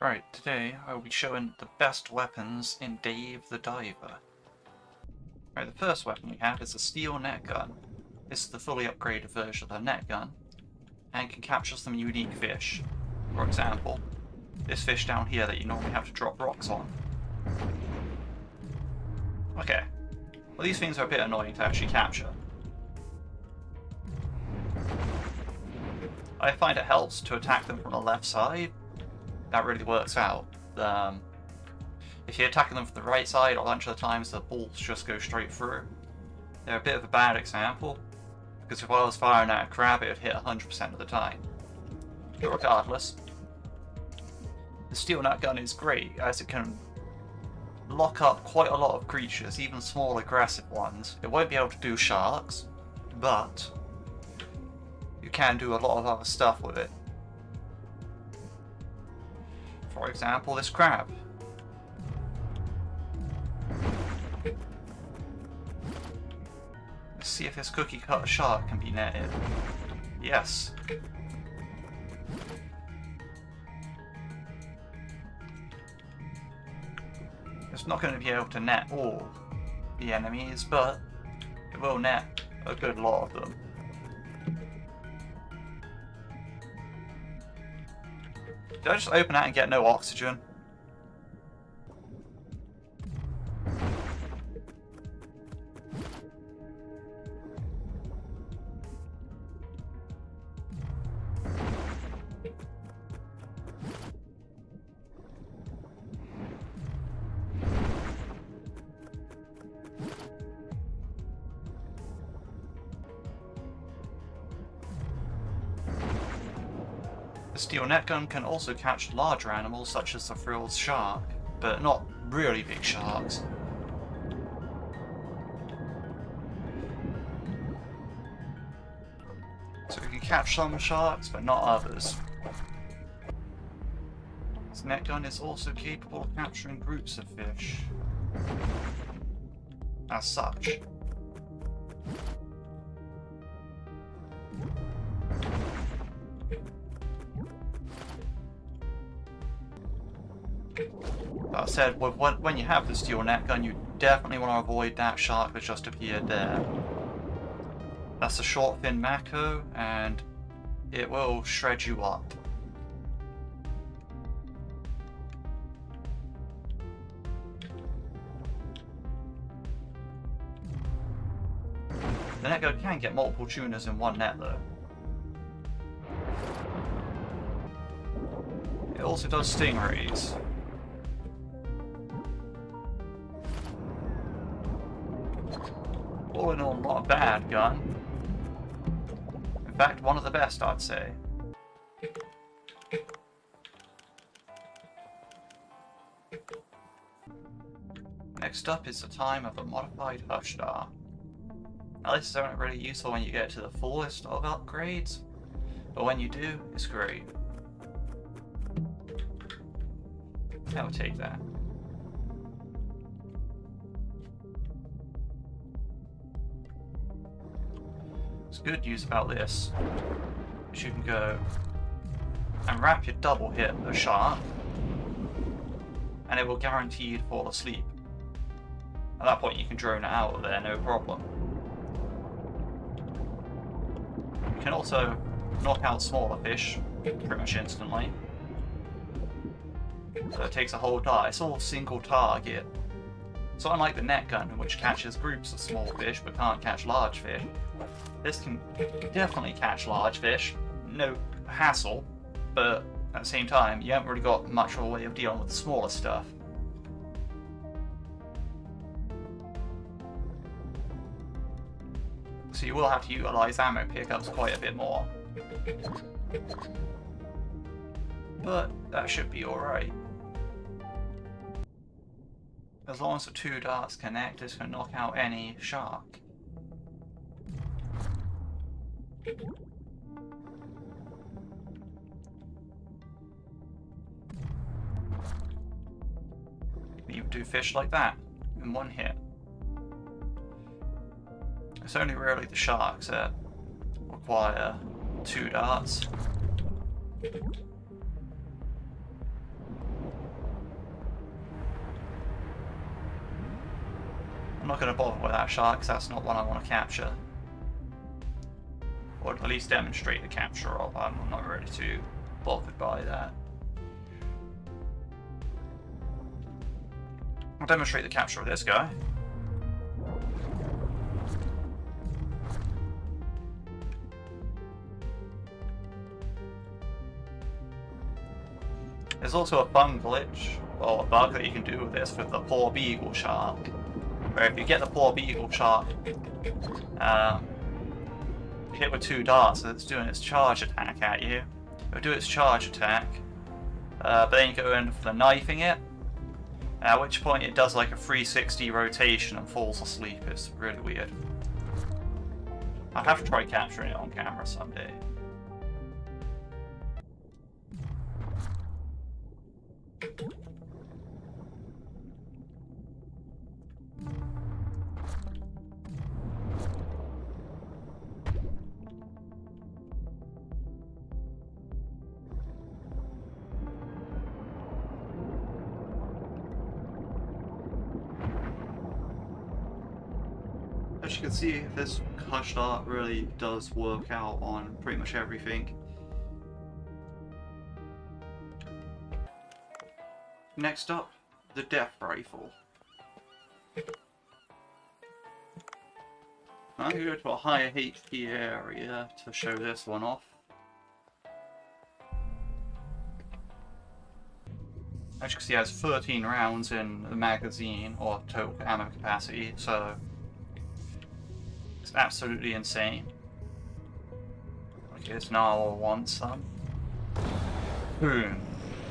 Right, today I will be showing the best weapons in Dave the Diver. Right, the first weapon we have is a steel net gun. This is the fully upgraded version of the net gun, and can capture some unique fish. For example, this fish down here that you normally have to drop rocks on. Okay, well these things are a bit annoying to actually capture. I find it helps to attack them from the left side, that really works out. Um, if you're attacking them from the right side, a bunch of the times the balls just go straight through. They're a bit of a bad example, because if I was firing at a crab, it would hit 100% of the time. But regardless, the steel net gun is great, as it can lock up quite a lot of creatures, even small aggressive ones. It won't be able to do sharks, but you can do a lot of other stuff with it. For example, this crab. Let's see if this cookie cutter shark can be netted. Yes. It's not going to be able to net all the enemies, but it will net a good lot of them. Did I just open that and get no oxygen? The steel net gun can also catch larger animals such as the frilled shark, but not really big sharks. So we can catch some sharks, but not others. This net gun is also capable of capturing groups of fish. As such, That said, when you have the steel net gun, you definitely want to avoid that shark that just appeared there. That's a short fin Mako, and it will shred you up. The net gun can get multiple tuners in one net though. It also does stingrays. All in all, not a bad gun. In fact, one of the best, I'd say. Next up is the time of a modified Hush Dart. Now this is only really useful when you get to the fullest of upgrades, but when you do, it's great. I'll take that. What's good news about this is you can go and wrap your double hit a shark and it will guarantee you to fall asleep. At that point you can drone it out of there, no problem. You can also knock out smaller fish pretty much instantly. So it takes a whole die. It's all single target. So unlike the net gun, which catches groups of small fish but can't catch large fish, this can definitely catch large fish, no hassle, but at the same time, you haven't really got much of a way of dealing with the smaller stuff. So you will have to utilize ammo pickups quite a bit more. But that should be alright. As long as the two darts connect, it's going to knock out any shark. You do fish like that in one hit. It's only rarely the sharks that require two darts. I'm not going to bother with that shark because that's not one I want to capture. Or at least demonstrate the capture of. I'm not really too bothered by that. I'll demonstrate the capture of this guy. There's also a fun glitch, or a bug that you can do with this with the porbeagle shark. Where if you get the porbeagle shark um, hit with two darts and it's doing its charge attack at you, it'll do its charge attack, uh, but then you go in for the knifing it, at which point it does like a 360 rotation and falls asleep. It's really weird. I'll have to try capturing it on camera someday. You can see, this Hush Dart really does work out on pretty much everything. Next up, the Death Rifle. I'm going to go to a higher HP area to show this one off. As you can see, it has 13 rounds in the magazine, or total ammo capacity, so it's absolutely insane. Okay, it's now I want some. Boom.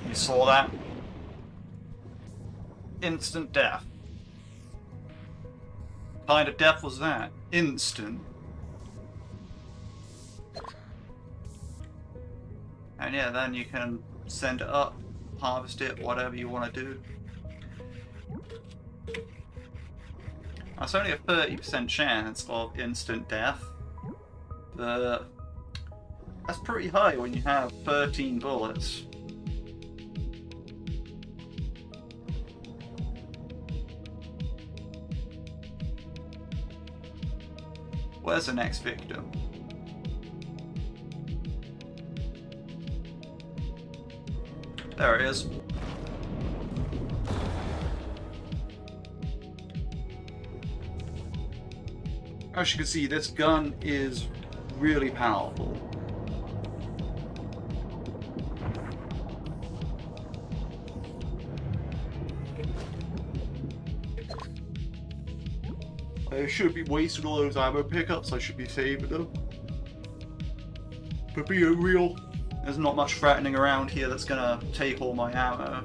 You saw that? Instant death. Kind of death was that? Instant. And yeah, then you can send it up, harvest it, whatever you want to do. That's only a 30% chance of instant death, but that's pretty high when you have 13 bullets. Where's the next victim? There it is. As you can see, this gun is really powerful. I should be wasting all those ammo pickups, I should be saving them. But being real, there's not much threatening around here that's gonna take all my ammo.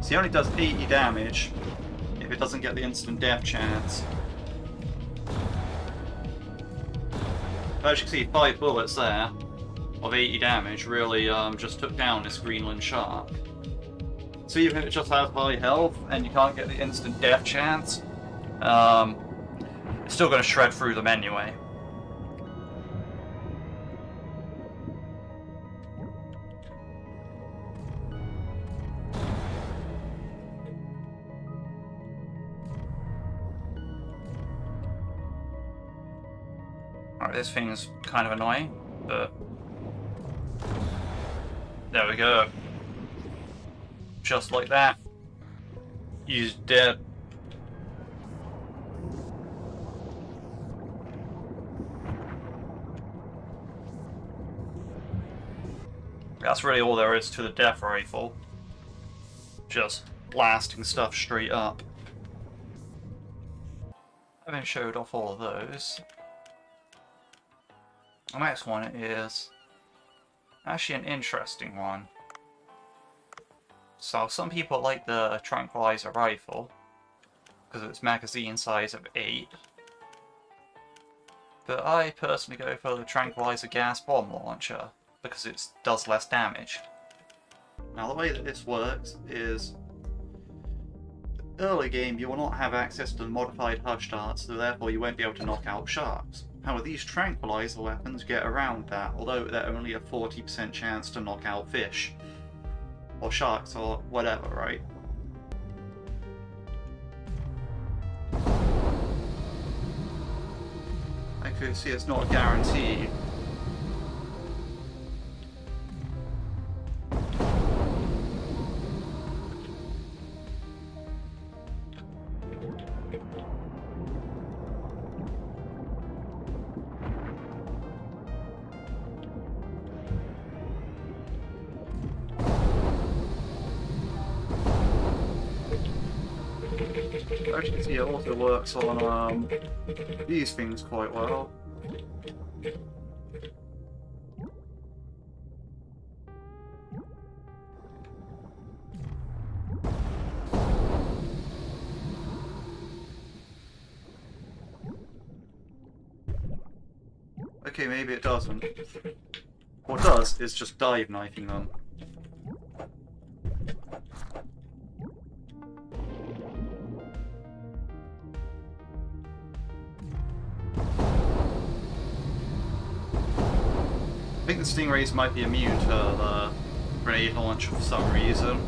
See, he only does 80 damage if it doesn't get the instant death chance. As you can see, 5 bullets there of 80 damage really um, just took down this Greenland shark. So even if it just has high health and you can't get the instant death chance, um, it's still going to shred through them anyway. This thing's kind of annoying, but... There we go. Just like that. He's dead. That's really all there is to the death rifle. Just blasting stuff straight up. Having showed off all of those, the next one is actually an interesting one. So some people like the tranquilizer rifle because it's magazine size of 8. But I personally go for the tranquilizer gas bomb launcher because it does less damage. Now the way that this works is early game you will not have access to the modified hush darts so therefore you won't be able to knock out sharks. How would these tranquilizer weapons get around that, although they're only a 40% chance to knock out fish. Or sharks, or whatever, right? Accuracy is not a guarantee, Actually, see, it also works on um, these things quite well. Okay, maybe it doesn't. What does is just dive knifing them. Think the stingrays might be immune to uh, the grenade launch for some reason.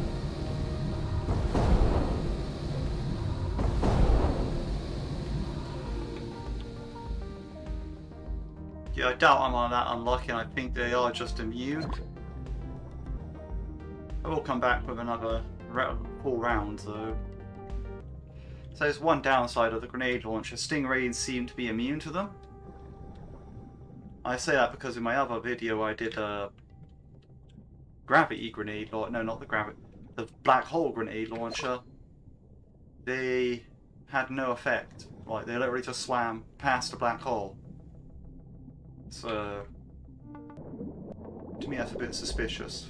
Yeah, I doubt I'm on that unlucky, and I think they are just immune. I will come back with another full round, though. So there's one downside of the grenade launcher. Stingrays seem to be immune to them. I say that because in my other video I did a gravity grenade launcher. No, not the gravity. The black hole grenade launcher. They had no effect. Like, they literally just swam past a black hole. So, to me that's a bit suspicious.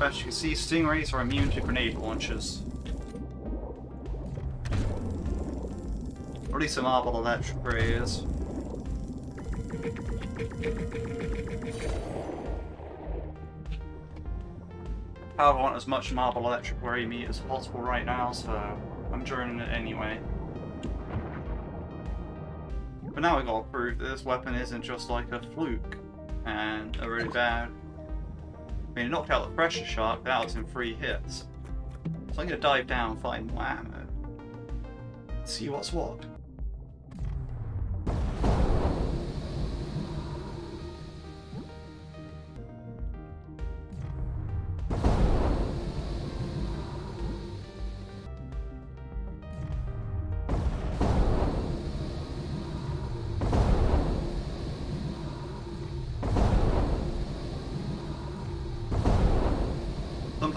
As you can see, stingrays are immune to grenade launches. Or at least a marble electric ray is. However, I want as much marble electric ray meat as possible right now, so I'm joining it anyway. But now we gotta prove this weapon isn't just like a fluke and a really bad I mean, it knocked out the pressure shark, but that was in three hits. So I'm going to dive down and find more ammo. See what's what.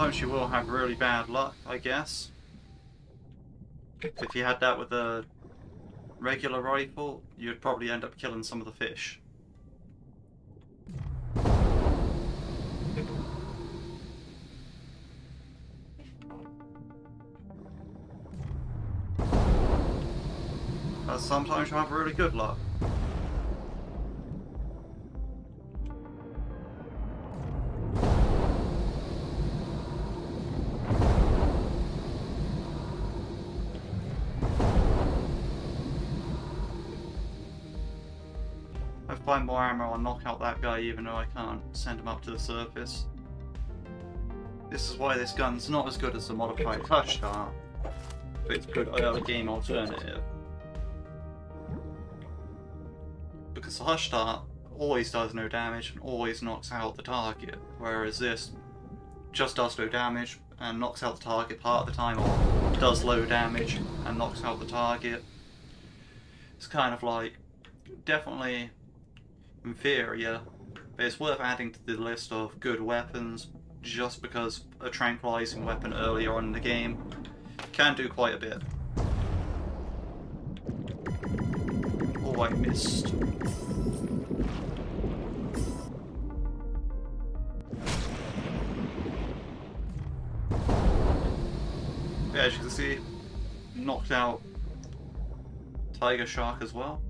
Sometimes you will have really bad luck, I guess. If you had that with a regular rifle, you'd probably end up killing some of the fish. But sometimes you have really good luck. Find more ammo, I'll knock out that guy even though I can't send him up to the surface. This is why this gun's not as good as the modified Hush Dart, but it's good early game alternative. Because the Hush Dart always does no damage and always knocks out the target, whereas this just does no damage and knocks out the target part of the time, or does low damage and knocks out the target. It's kind of like, definitely inferior, but it's worth adding to the list of good weapons just because a tranquilizing weapon earlier on in the game can do quite a bit. Oh, I missed. Yeah, as you can see, knocked out Tiger Shark as well.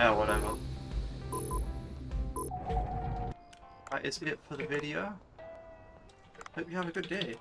Oh, whatever. That is it for the video. Hope you have a good day.